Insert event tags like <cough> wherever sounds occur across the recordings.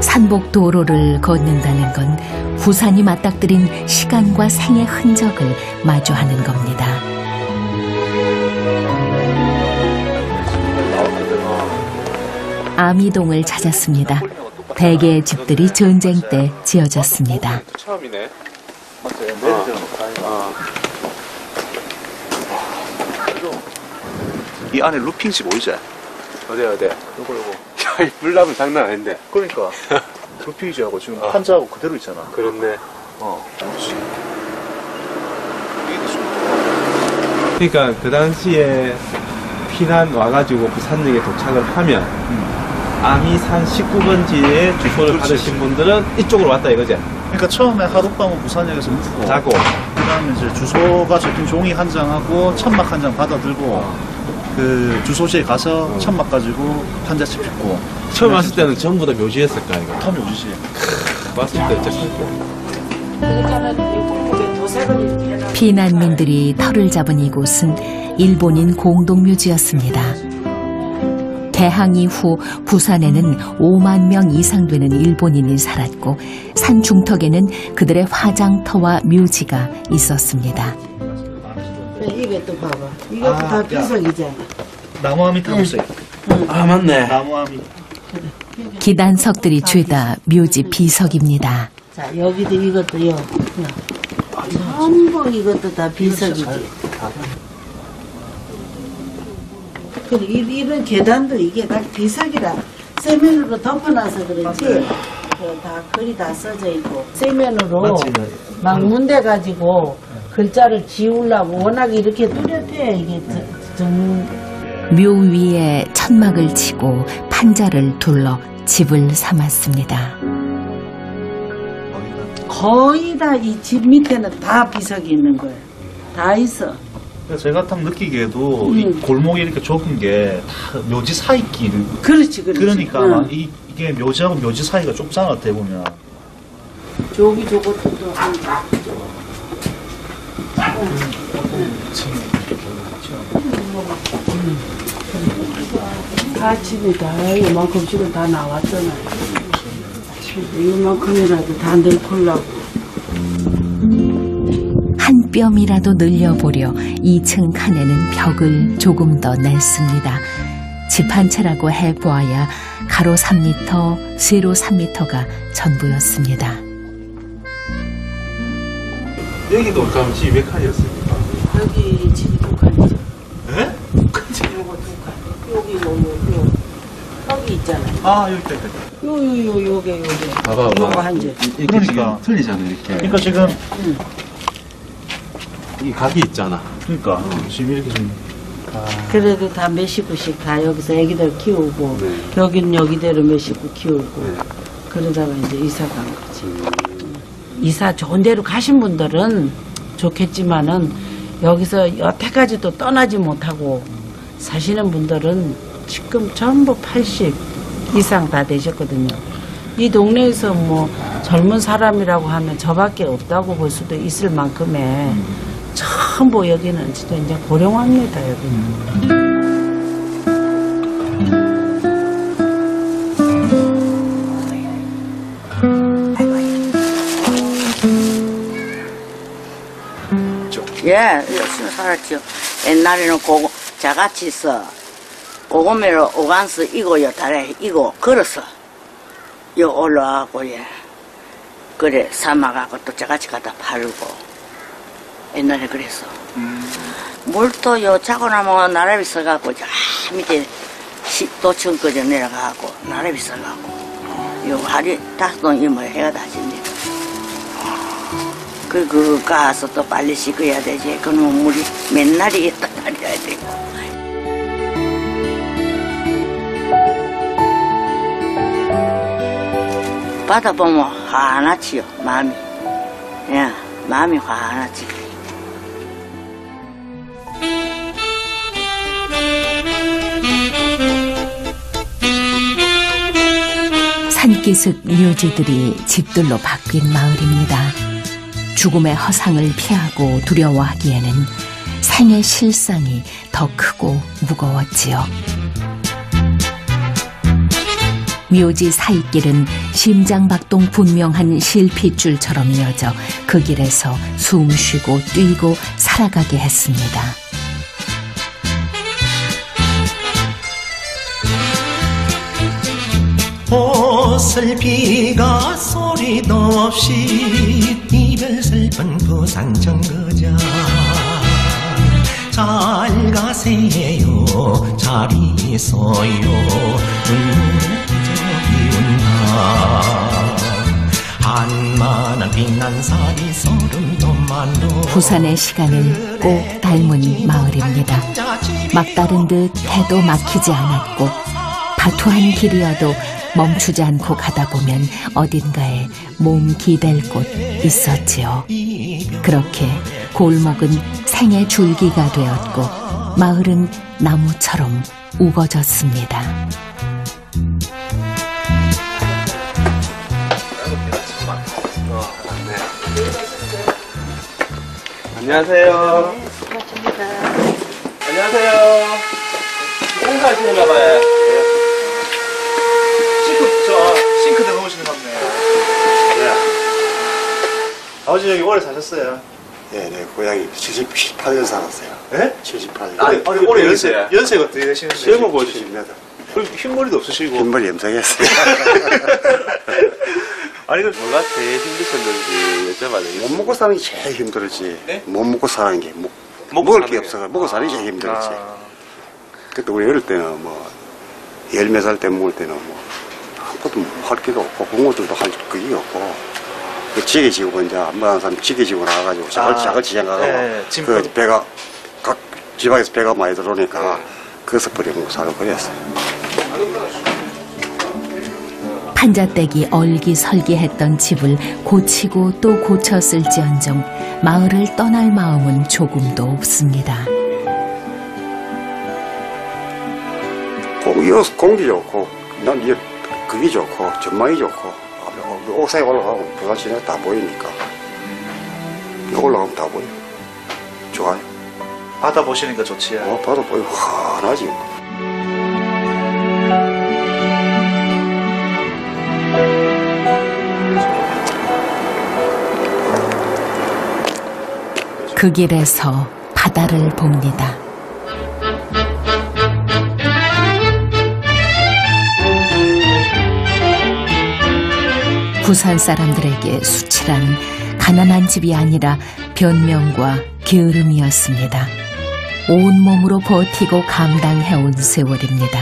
산복 도로를 걷는다는 건 부산이 맞닥뜨린 시간과 생의 흔적을 마주하는 겁니다. 아미동을 찾았습니다. 대개의 집들이 전쟁 때 지어졌습니다. 처음이네. 이 안에 루핑집 보이지? 어디 어디. 요거 요거. 야, 이 불나면 장난 아닌데. 그러니까 <laughs> 루핑집하고 지금 판자하고 그대로 있잖아. 그렇네. 어. 그러니까 그 당시에 피난 와가지고 부산역에 도착을 하면 아미산 19번지에 주소를 그렇지. 받으신 분들은 이쪽으로 왔다 이거지. 그러니까 처음에 하룻밤은 부산역에서 묵고 자고. 그 다음에 이제 주소가 적힌 종이 한 장하고 천막 한 장 받아들고 그 주소지에 가서 천막 가지고 판자집 펴고 처음 왔을 때는 전부 다 묘지였을 거 아니까. 텀이 오지지. 왔을 때 진짜 슬퍼. 피난민들이 터를 잡은 이곳은 일본인 공동묘지였습니다. 개항 이후 부산에는 5만 명 이상 되는 일본인이 살았고 산 중턱에는 그들의 화장터와 묘지가 있었습니다. 이게 또 봐봐. 이것도 다 비석이잖아. 나무함이 타고 있어요. 아 맞네. 나무함이. 기단석들이 죄다 묘지 비석입니다. 자, 여기도 이것도 요. 전부 이것도 다 비석이지. 그리고 이- 이런 계단도 이게 다 비석이라 세면으로 덮어놔서 그렇지. 그 다 글이 다 써져 있고 세면으로 막 문대 가지고 글자를 지우려고 워낙 이렇게 뚜렷해 이게 저- 정, 묘 위에 천막을 치고 판자를 둘러 집을 삼았습니다. 거의 다 이 집 밑에는 다 비석이 있는 거예요. 다 있어. 그래서 제가 딱 느끼기에도 이 음. 골목이 이렇게 좁은 게 다 묘지 사이길. 그렇지, 그렇지. 그러니까 응. 막 이, 이게 묘지하고 묘지 사이가 좁잖아 어떻게 보면. 저기 저것도 또 한. 다 집이 다 이만큼씩은 다 나왔잖아요. 이만큼이라도 다 넣으려고. 한 뼘이라도 늘려보려 2층 칸에는 벽을 조금 더 냈습니다. 집 한 채라고 해보아야 가로 3m, 세로 3m가 전부였습니다. 여기도 그럼 집이 몇 칸이었습니까? 여기 집이 두 칸이죠. 에? 요거 두 칸. 여기 요, 요, 요. 여기 있잖아요. 아 여기 있다, 여기 있다. 요, 요, 요, 요게, 요게. 봐봐, 요거 한 줄. 이렇게 그러니까. 지금 틀리잖아 이렇게. 그러니까 지금 이 각이 있잖아. 그러니까 지금 이렇게 좀 그래도 다 몇 식구씩 다 여기서 애기들 키우고 네. 여긴 여기대로 몇 식구 키우고 네. 그러다가 이제 이사 간 거지. 이사 좋은 데로 가신 분들은 좋겠지만은 여기서 여태까지도 떠나지 못하고 사시는 분들은 지금 전부 80 이상 다 되셨거든요. 이 동네에서 뭐 젊은 사람이라고 하면 저밖에 없다고 볼 수도 있을 만큼의 전부 여기는 진짜 이제 고령화입니다, 여기는. 예, 열심히 살았죠. 옛날에는 고고, 자같이 있어. 고구매로 오간스 이고 요 달에 이고 걸어서 요 올라가고 예. 그래 삶아가고 또 자같이 갖다 팔고 옛날에 그래서 물도 요 자고 나면 나랍이 써갖고 저 밑에 시- 도청까지 내려가고 나랍이 써갖고 요 하리 닭동 이모 해가 다집니다. 그, 그, 가서 또 빨리 씻어야 되지. 그놈 물이 맨날이 있다 날려야 되고. 바다 보면 화나지요, 마음이. 예, 마음이 화나지. 기슭 묘지들이 집들로 바뀐 마을입니다. 죽음의 허상을 피하고 두려워하기에는 생의 실상이 더 크고 무거웠지요. 묘지 사이길은 심장박동 분명한 실핏줄처럼 이어져 그 길에서 숨 쉬고 뛰고 살아가게 했습니다. 보슬비가 소리도 없이 이별 슬픈 부산 정거장 잘 가세요 잘 있어요. 눈물에 저기 온다 한만한 빛난 살이 소름 돋만도 부산의 시간은 꼭 닮은 마을입니다. 막다른 듯 해도 막히지 않았고 바투한 길이어도 멈추지 않고 가다 보면 어딘가에 몸 기댈 곳 있었지요. 그렇게 골목은 생의 줄기가 되었고 마을은 나무처럼 우거졌습니다. 안녕하세요. 안녕하세요. 공사하시는가 봐요. 싱크, 저, 싱크대 넣으시는 것 같네. 아버지 여기 오래 사셨어요? 네, 네, 고향이 78년 살았어요. 네? 78년. 아, 아니, 어디 올해 연세? 연세, 연세가 어떻게 보여주시면 입니다. 그리고 흰머리도 없으시고. 흰머리 염색했어요. <laughs> 아니, 그, 뭐가 제일 힘드셨는지 여쭤봐도 못 먹고 사는 게 제일 힘들었지. 네? 못 먹고 사는 게, 뭐, 먹고 먹을 사는 게 게. 없어서 먹고 사는 게 제일 힘들었지. 아, 그때 우리 어릴 때는 뭐, 열 몇 살 때 먹을 때는 뭐, 아무것도 할 게도 없고, 부모들도 할 그게 없고, 그 지게 지고 이제 안 받은 사람 지게 지고 나가가지고, 작을, 아, 작을 지장 가고, 네, 짐그 그- 배가, 각 지방에서 배가 많이 들어오니까, 네. 그것을 버리고 살고 그랬어요. 판자떼기 얼기설기했던 집을 고치고 또 고쳤을지언정 마을을 떠날 마음은 조금도 없습니다. 공, 이 공기 좋고, 난 이게 그게 좋고, 전망이 좋고, 옥상에 올라가면 부산 시내가 다 보이니까. 올라가면 다 보여. 좋아요. 바다 보시니까 좋지요. 어, 바다 보이고, 환하지. 그 길에서 바다를 봅니다. 부산 사람들에게 수치라는 가난한 집이 아니라 변명과 게으름이었습니다. 온몸으로 버티고 감당해온 세월입니다.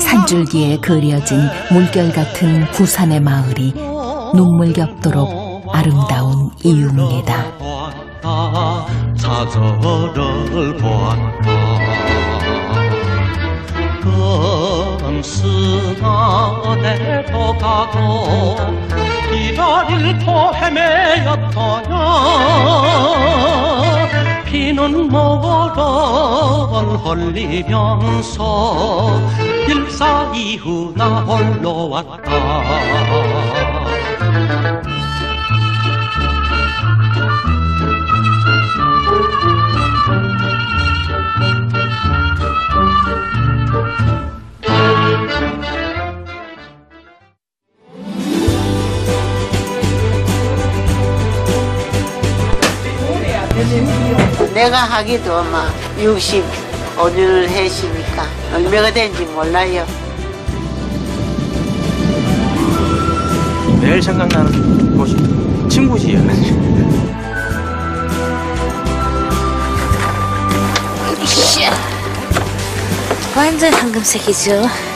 산줄기에 그려진 물결 같은 부산의 마을이 눈물 겹도록 아름다운 이유입니다. 사절을 보았다 금스나 어디로 가고 이라릴토 헤매였더냐? 피는 모런 헐리면서 일사 이후 나 홀로 왔다 내가 하기도 막 65를 했으니까 얼마가 된지 몰라요. 매일 생각나는 곳이 친구지요. 완전 황금색이죠.